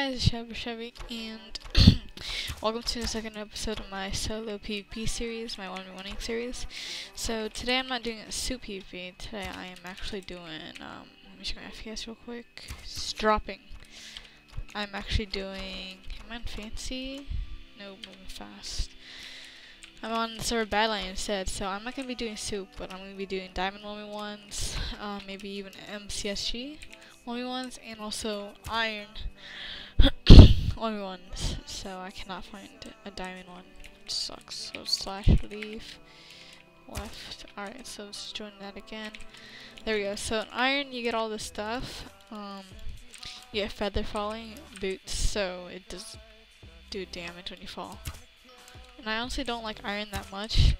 guys, Shabby, Chevy, and welcome to the second episode of my solo PvP series, my 1v1ing series. So today I'm not doing a soup PvP, today I am actually doing, um, let me check my FPS real quick, it's dropping. I'm actually doing, am I on fancy? No, moving fast. I'm on the server Badlion instead, so I'm not going to be doing soup, but I'm going to be doing diamond 1v1s, uh, maybe even MCSG. 1v1s and also iron 1v1s. So I cannot find a diamond one. Sucks. So slash leave left. Alright, so let's join that again. There we go. So iron you get all this stuff. Um you get feather falling boots, so it does do damage when you fall. And I honestly don't like iron that much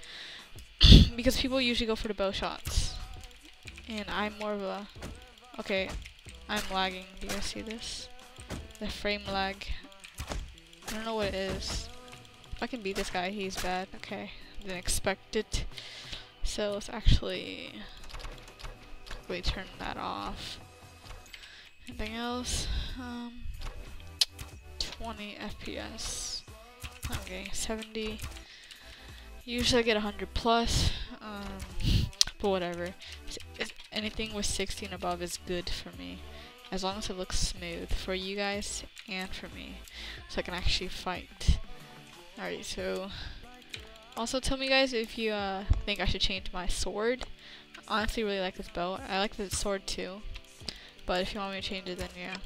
because people usually go for the bow shots. And I'm more of a okay, I'm lagging. Do you guys see this? The frame lag. I don't know what it is. If I can beat this guy, he's bad. Okay. Didn't expect it. So let's actually quickly turn that off. Anything else? Um, 20 FPS. Okay, 70. Usually I get 100 plus. Um, but whatever. anything with 16 above is good for me as long as it looks smooth for you guys and for me so I can actually fight. Alright so also tell me guys if you uh, think I should change my sword. I honestly really like this bow. I like the sword too. But if you want me to change it then yeah.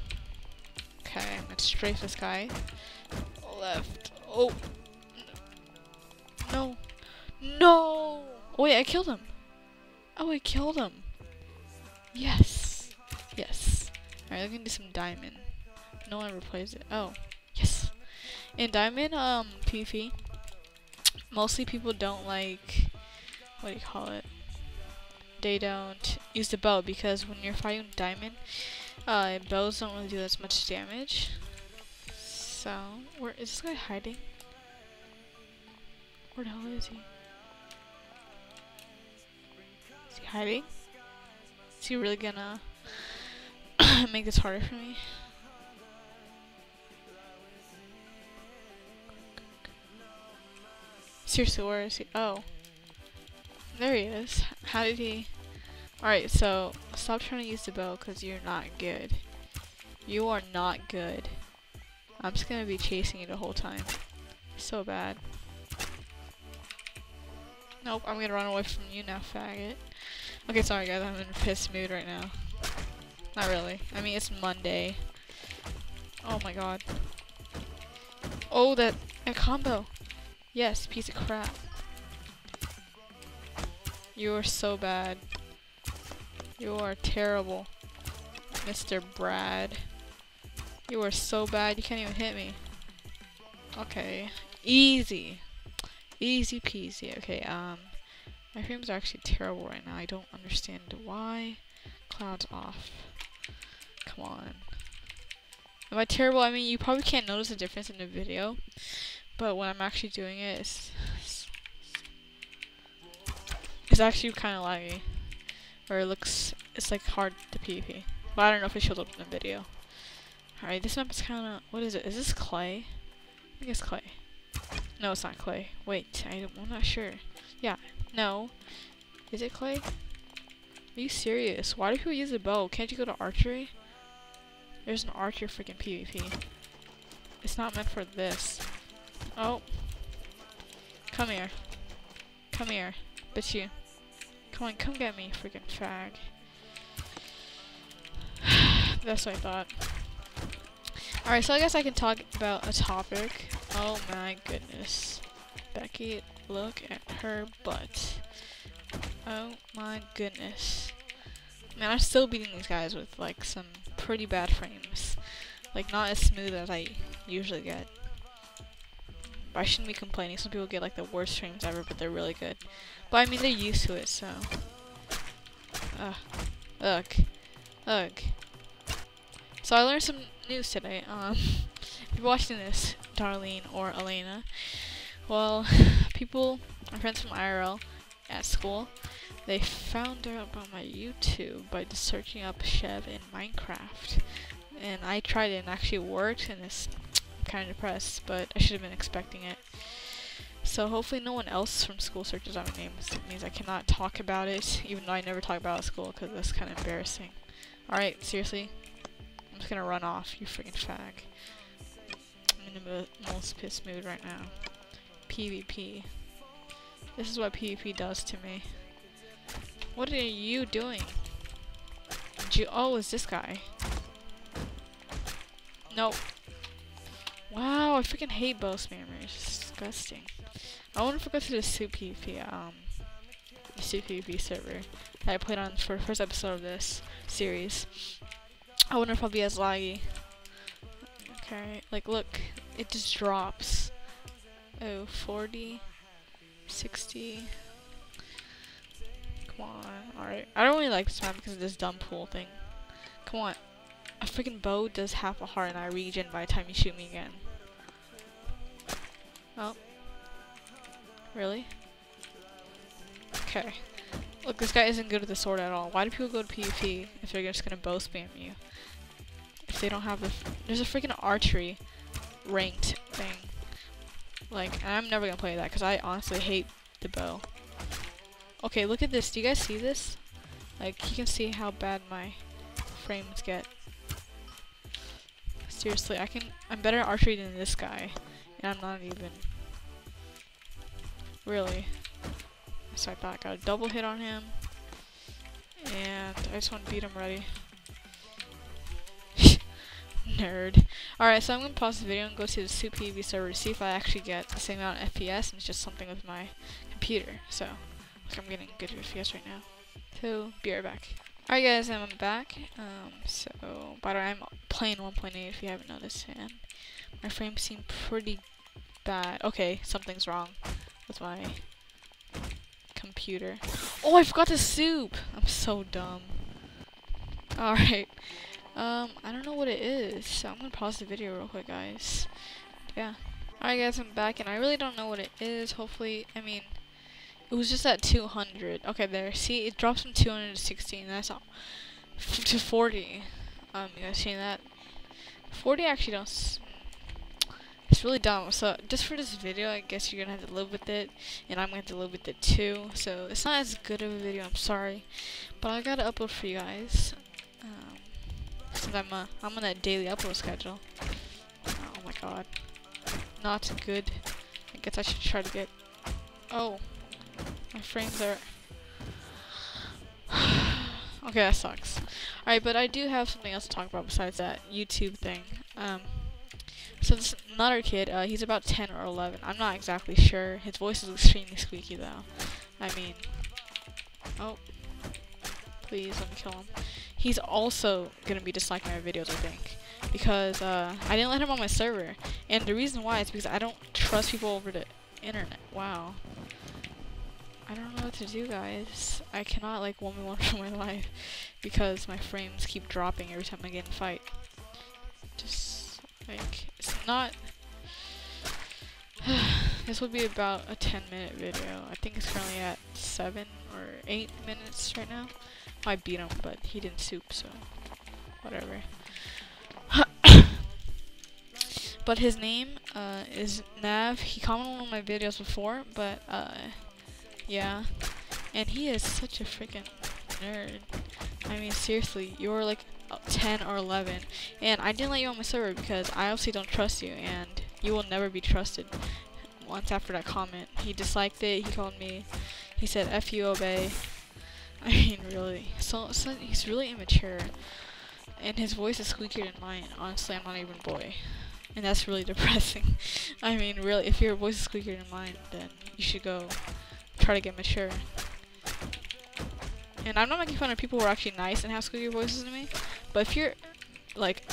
Okay I'm gonna strafe this guy. Left. Oh. No. No. Oh wait I killed him. Oh I killed him. Yes. Yes Alright, let me do some diamond. No one replays it. Oh, yes. In diamond, um, PvP, mostly people don't like, what do you call it? They don't use the bow because when you're fighting diamond, uh, bows don't really do as much damage. So, where is this guy hiding? Where the hell is he? Is he hiding? Is he really gonna make this harder for me. Seriously, where is he? Oh. There he is. How did he... Alright, so stop trying to use the bow because you're not good. You are not good. I'm just gonna be chasing you the whole time. So bad. Nope, I'm gonna run away from you now, faggot. Okay, sorry guys, I'm in a pissed mood right now. Not really. I mean, it's Monday. Oh my god. Oh, that, a combo. Yes, piece of crap. You are so bad. You are terrible. Mr. Brad. You are so bad, you can't even hit me. Okay. Easy. Easy peasy. Okay, um, my frames are actually terrible right now. I don't understand why. Clouds off. Come on. Am I terrible? I mean, you probably can't notice the difference in the video, but when I'm actually doing it, it's, it's actually kind of laggy. Or it looks, it's like hard to PvP. But I don't know if it shows up in the video. Alright, this map is kind of, what is it? Is this clay? I think it's clay. No, it's not clay. Wait, I, I'm not sure. Yeah, no. Is it clay? Are you serious? Why do people use a bow? Can't you go to archery? There's an archer freaking PvP. It's not meant for this. Oh. Come here. Come here. Bitch you. Come on, come get me, freaking fag. That's what I thought. Alright, so I guess I can talk about a topic. Oh my goodness. Becky, look at her butt. Oh my goodness. Man, I'm still beating these guys with like some pretty bad frames. Like not as smooth as I usually get. But I shouldn't be complaining. Some people get like the worst frames ever, but they're really good. But I mean, they're used to it, so. Ugh. Ugh. Ugh. So I learned some news today. Um, if you're watching this, Darlene or Elena, well, people, my friends from IRL at school, they found out about my YouTube by just searching up Chev in Minecraft. and I tried it and actually worked, and it's kind of depressed, but I should have been expecting it. So hopefully no one else from school searches out my name. It means I cannot talk about it, even though I never talk about it at school, because that's kind of embarrassing. Alright, seriously? I'm just gonna run off, you freaking fag. I'm in the most pissed mood right now. PvP. This is what PvP does to me. What are you doing? Did you- oh, it's this guy. Nope. Wow, I freaking hate bow spammers. It's disgusting. I wonder if I go to the PvP, um, the Soup server that I played on for the first episode of this series. I wonder if I'll be as laggy. Okay, like look, it just drops. Oh, 40, 60. Come on, alright. I don't really like this map because of this dumb pool thing. Come on. A freaking bow does half a heart and I regen by the time you shoot me again. Oh. Really? Okay. Look, this guy isn't good with the sword at all. Why do people go to PvP if they're just gonna bow spam you? If they don't have the... There's a freaking archery ranked thing. Like, I'm never gonna play that because I honestly hate the bow. Okay, look at this. Do you guys see this? Like, you can see how bad my frames get. Seriously, I can- I'm better at archery than this guy. And I'm not even... Really. So I thought I got a double hit on him. And I just want to beat him ready. Nerd. Alright, so I'm going to pause the video and go to the PvP server to see if I actually get the same amount of FPS and it's just something with my computer. So, like I'm getting good FPS right now. So, be right back. Alright guys, I'm back. Um, so, by the way, I'm playing 1.8 if you haven't noticed, and my frames seem pretty bad. Okay, something's wrong with my computer. Oh, I forgot the soup! I'm so dumb. Alright. Um, I don't know what it is, so I'm gonna pause the video real quick, guys. Yeah. Alright guys, I'm back, and I really don't know what it is. Hopefully, I mean, it was just at 200. Okay, there. See, it drops from 200 to 16. That's all. F to 40. Um, you guys seen that? 40 actually don't. It's really dumb. So, just for this video, I guess you're gonna have to live with it, and I'm gonna have to live with it too. So, it's not as good of a video. I'm sorry, but I gotta upload for you guys. Um, since I'm a, I'm on a daily upload schedule. Oh my god, not good. I guess I should try to get. Oh. My frames are... okay, that sucks. Alright, but I do have something else to talk about besides that YouTube thing. Um, so this another kid, uh, he's about 10 or 11. I'm not exactly sure. His voice is extremely squeaky, though. I mean... Oh. Please, let me kill him. He's also gonna be disliking my videos, I think. Because, uh, I didn't let him on my server. And the reason why is because I don't trust people over the internet. Wow. I don't know what to do, guys. I cannot, like, 1v1 for my life because my frames keep dropping every time I get in a fight. Just, like, it's not... this will be about a 10 minute video. I think it's currently at 7 or 8 minutes right now. I beat him, but he didn't soup, so whatever. but his name uh, is Nav. He commented on my videos before, but uh, yeah. And he is such a freaking nerd. I mean, seriously, you're like uh, 10 or 11. And I didn't let you on my server because I obviously don't trust you, and you will never be trusted. Once after that comment, he disliked it, he called me, he said, F you, obey. I mean, really. So, so he's really immature. And his voice is squeakier than mine. Honestly, I'm not even boy. And that's really depressing. I mean, really, if your voice is squeakier than mine, then you should go try to get mature. And I'm not making fun of people who are actually nice and have squeaky voices to me, but if you're like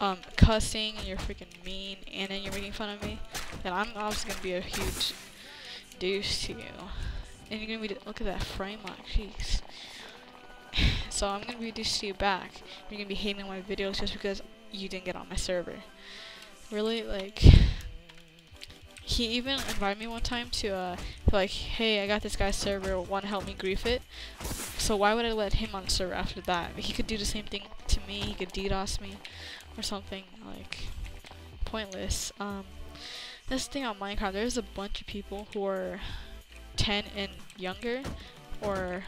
um, cussing and you're freaking mean and then you're making fun of me, then I'm obviously gonna be a huge douche to you. And you're gonna be look at that frame lock, jeez. so I'm gonna be a douche to you back. You're gonna be hating my videos just because you didn't get on my server. Really, like he even invited me one time to uh like hey i got this guy's server want to help me grief it so why would i let him on server after that he could do the same thing to me he could ddos me or something like pointless. Um, this thing on Minecraft, there's a bunch of people who are 10 and younger, or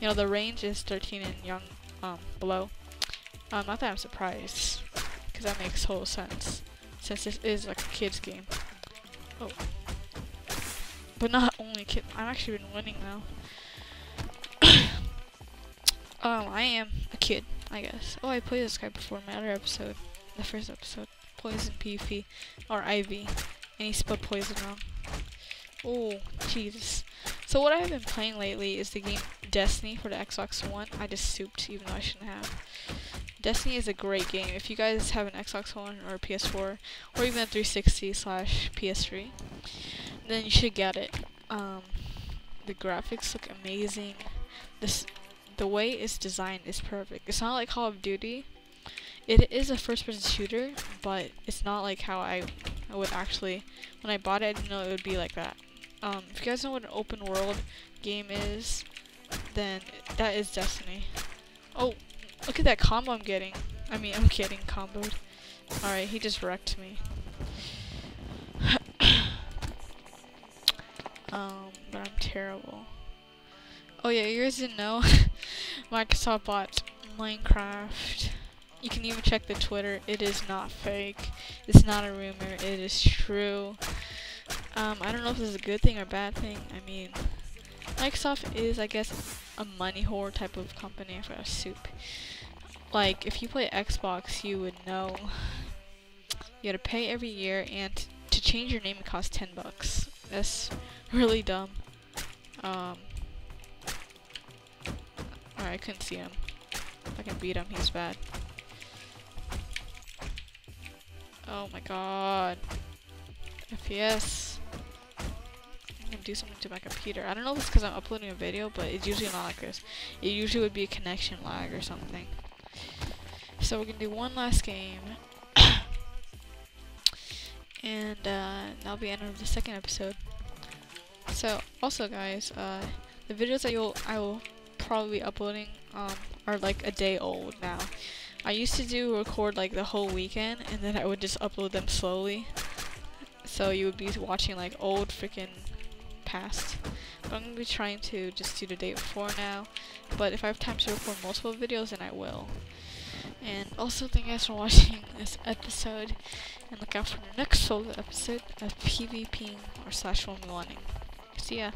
you know the range is 13 and young um, below. Um, not that I'm surprised, because that makes total sense, since this is like a kids game. Oh, but not only kid. I've actually been winning now. um, I am a kid, I guess. Oh, I played this guy before my other episode, the first episode. Poison PvP, or Ivy, and he spelled poison wrong. Oh, Jesus. So what I've been playing lately is the game Destiny for the Xbox One. I just souped, even though I shouldn't have. Destiny is a great game. If you guys have an Xbox One or a PS4, or even a 360 slash PS3, then you should get it. Um, the graphics look amazing. This, the way it's designed is perfect. It's not like Call of Duty. It is a first-person shooter, but it's not like how I, I would actually. When I bought it, I didn't know it would be like that. Um, if you guys know what an open world game is, then that is Destiny. Oh, look at that combo I'm getting. I mean, I'm getting comboed. Alright, he just wrecked me. um, but I'm terrible. Oh yeah, you guys didn't know? Microsoft bought Minecraft. You can even check the Twitter. It is not fake. It's not a rumor. It is true. Um, I don't know if this is a good thing or a bad thing. I mean, Microsoft is, I guess, a money whore type of company for a soup. Like, if you play Xbox, you would know you had to pay every year, and to change your name, it costs 10 bucks. That's really dumb. Um, alright, I couldn't see him. If I can beat him, he's bad. Oh my god. FPS. I'm gonna do something to my computer. I don't know if it's because I'm uploading a video, but it's usually not like this. It usually would be a connection lag or something. So we're gonna do one last game. and uh, that'll be the end of the second episode. So also guys, uh, the videos that you'll I will probably be uploading um, are like a day old now. I used to do record like the whole weekend and then I would just upload them slowly. So you would be watching like old freaking past. But I'm gonna be trying to just do the day before now. But if I have time to record multiple videos then I will. And also thank you guys for watching this episode and look out for the next solo episode of PvP or slash one See ya.